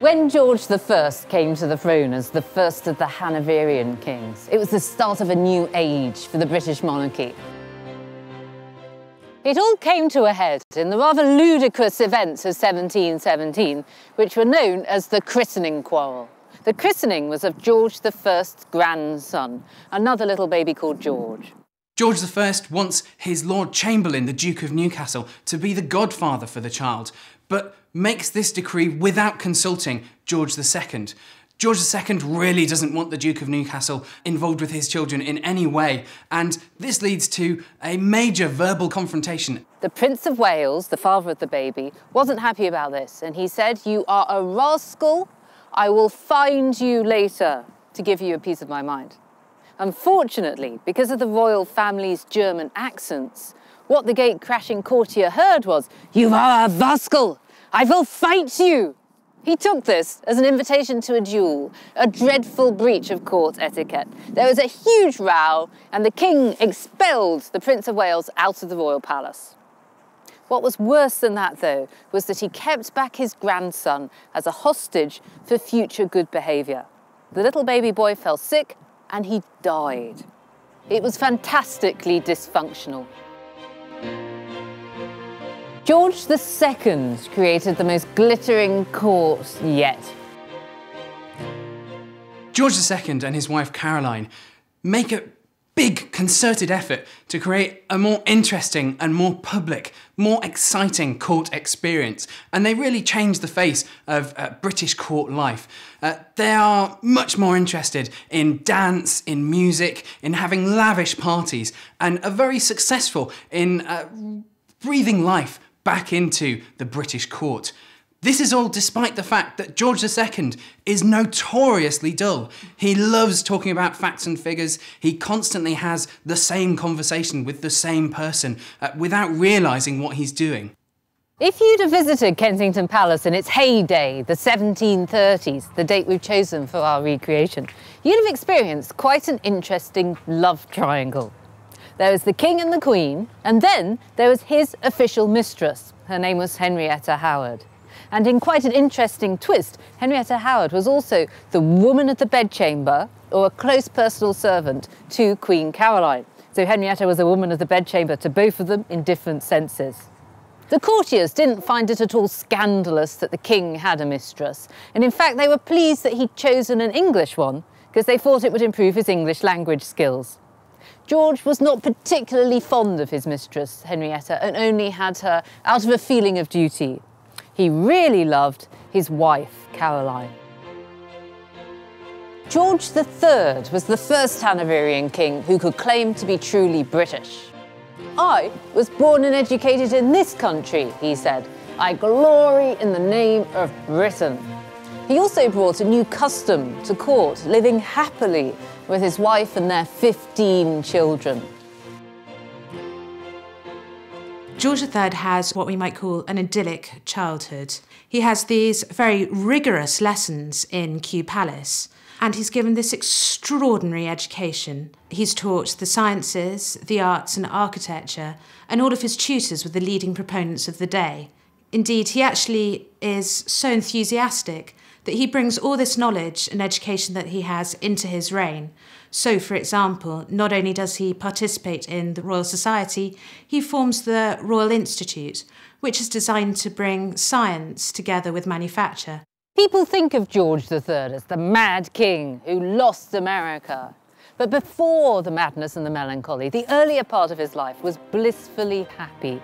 When George I came to the throne as the first of the Hanoverian kings, it was the start of a new age for the British monarchy. It all came to a head in the rather ludicrous events of 1717, which were known as the christening quarrel. The christening was of George I's grandson, another little baby called George. George I wants his Lord Chamberlain, the Duke of Newcastle, to be the godfather for the child, but makes this decree without consulting George II. George II really doesn't want the Duke of Newcastle involved with his children in any way, and this leads to a major verbal confrontation. The Prince of Wales, the father of the baby, wasn't happy about this, and he said, You are a rascal. I will find you later to give you a piece of my mind. Unfortunately, because of the royal family's German accents, what the gate-crashing courtier heard was, You are a rascal! I will fight you! He took this as an invitation to a duel, a dreadful breach of court etiquette. There was a huge row, and the king expelled the Prince of Wales out of the royal palace. What was worse than that, though, was that he kept back his grandson as a hostage for future good behaviour. The little baby boy fell sick and he died. It was fantastically dysfunctional. George II created the most glittering court yet. George II and his wife Caroline make a big concerted effort to create a more interesting and more public, more exciting court experience. And they really changed the face of uh, British court life. Uh, they are much more interested in dance, in music, in having lavish parties, and are very successful in uh, breathing life back into the British court. This is all despite the fact that George II is notoriously dull. He loves talking about facts and figures. He constantly has the same conversation with the same person uh, without realising what he's doing. If you'd have visited Kensington Palace in its heyday, the 1730s, the date we've chosen for our recreation, you'd have experienced quite an interesting love triangle. There was the King and the Queen, and then there was his official mistress. Her name was Henrietta Howard. And in quite an interesting twist, Henrietta Howard was also the woman of the bedchamber or a close personal servant to Queen Caroline. So Henrietta was a woman of the bedchamber to both of them in different senses. The courtiers didn't find it at all scandalous that the king had a mistress, and in fact they were pleased that he'd chosen an English one because they thought it would improve his English language skills. George was not particularly fond of his mistress, Henrietta, and only had her out of a feeling of duty. He really loved his wife, Caroline. George III was the first Hanoverian king who could claim to be truly British. I was born and educated in this country, he said. I glory in the name of Britain. He also brought a new custom to court, living happily with his wife and their 15 children. George III has what we might call an idyllic childhood. He has these very rigorous lessons in Kew Palace, and he's given this extraordinary education. He's taught the sciences, the arts, and architecture, and all of his tutors were the leading proponents of the day. Indeed, he actually is so enthusiastic that he brings all this knowledge and education that he has into his reign. So, for example, not only does he participate in the Royal Society, he forms the Royal Institute, which is designed to bring science together with manufacture. People think of George III as the mad king who lost America. But before the madness and the melancholy, the earlier part of his life was blissfully happy.